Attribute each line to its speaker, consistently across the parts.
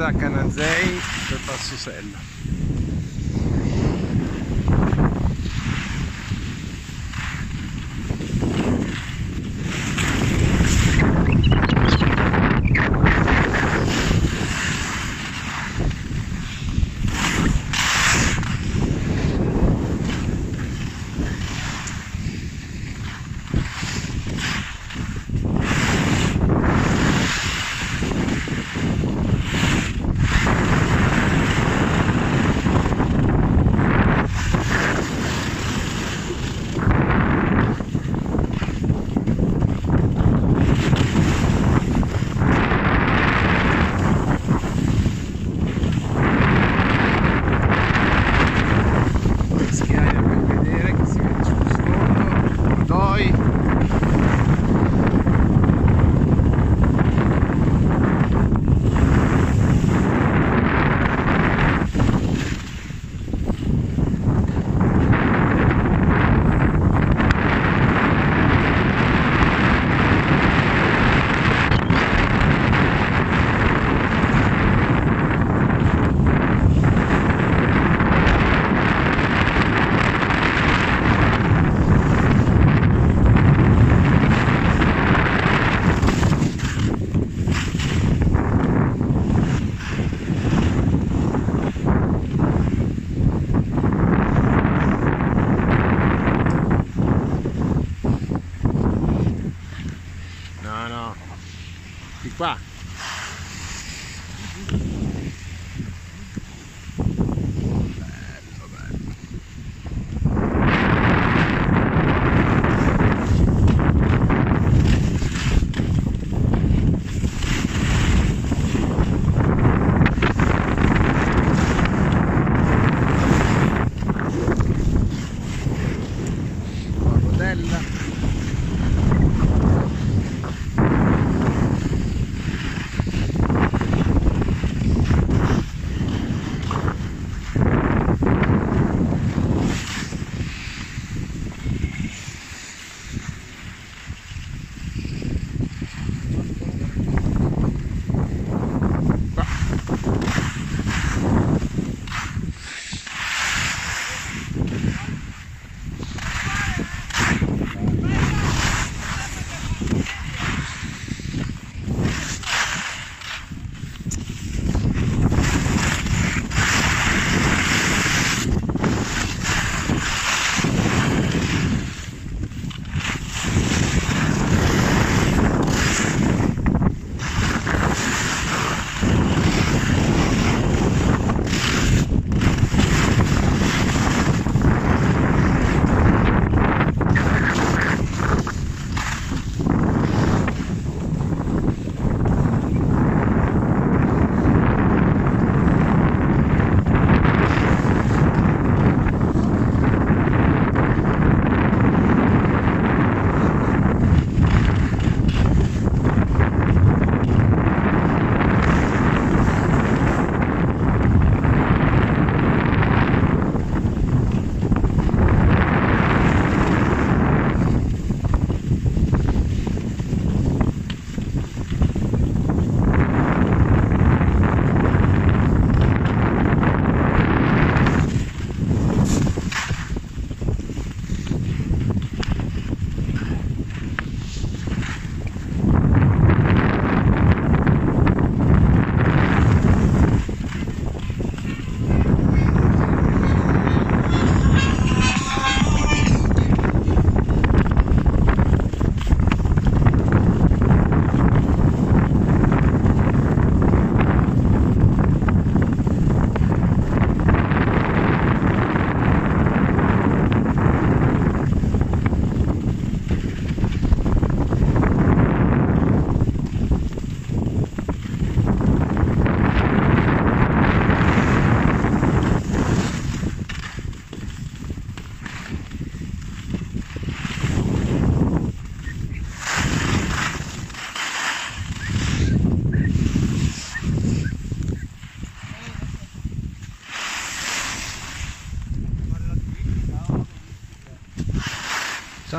Speaker 1: discesa a Canazei per Bah.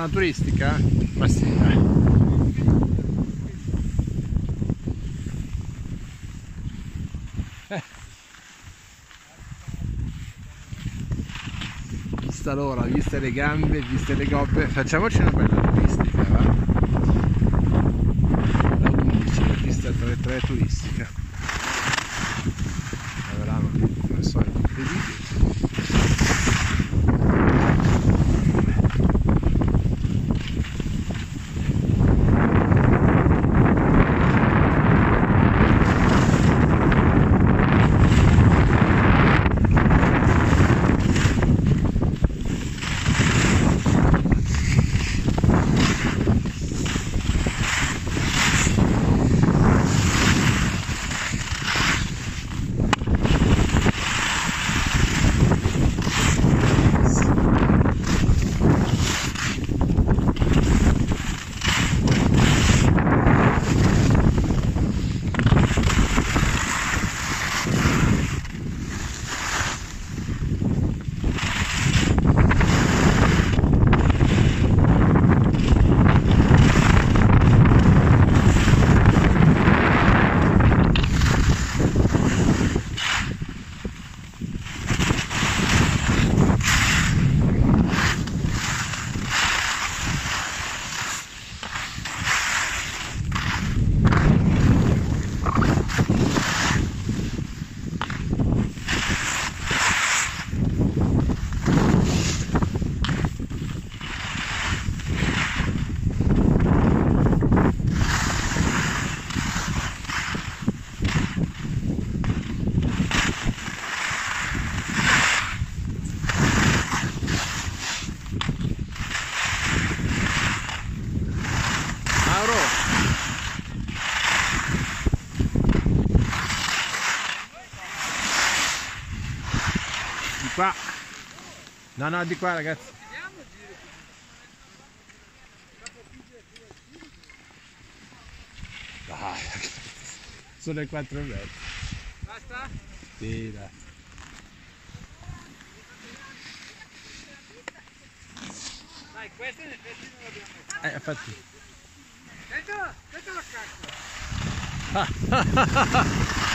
Speaker 1: Zona turistica? Ma sì, dai. Vista l'ora, viste le gambe, viste le gobbe, facciamoci una bella turistica, No, no, di qua ragazzi! Dai. Sono le 4 e mezza.
Speaker 2: Basta?
Speaker 1: Sì, dai.
Speaker 2: Dai, questa in effetti non l'abbiamo messa.
Speaker 1: Eh, infatti.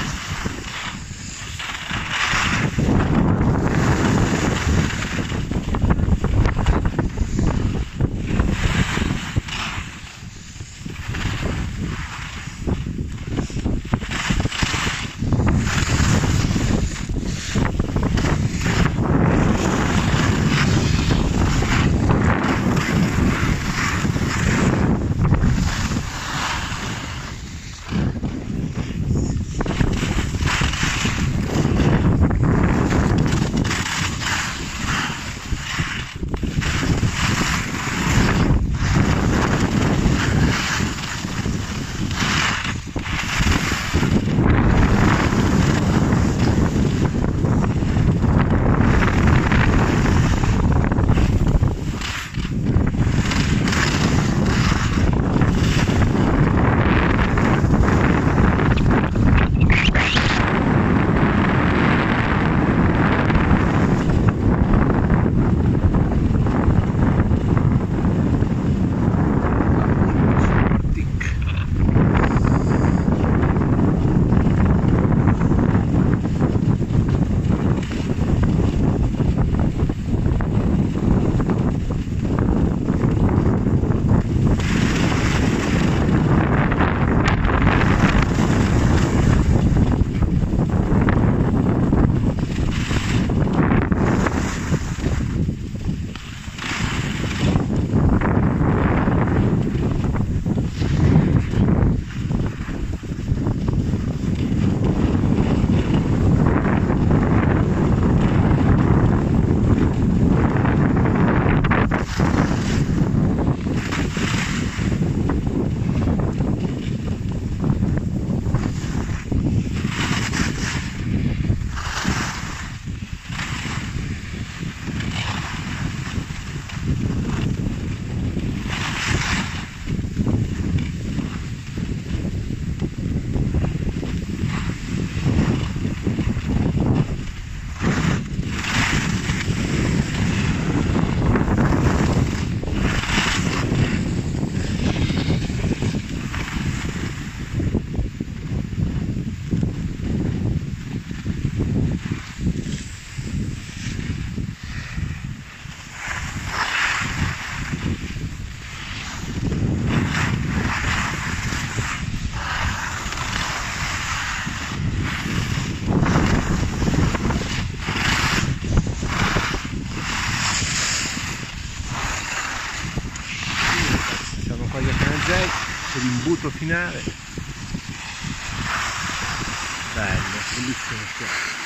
Speaker 2: Giulia Frangel per
Speaker 1: l'imbuto finale. Bello, bellissimo schiaffo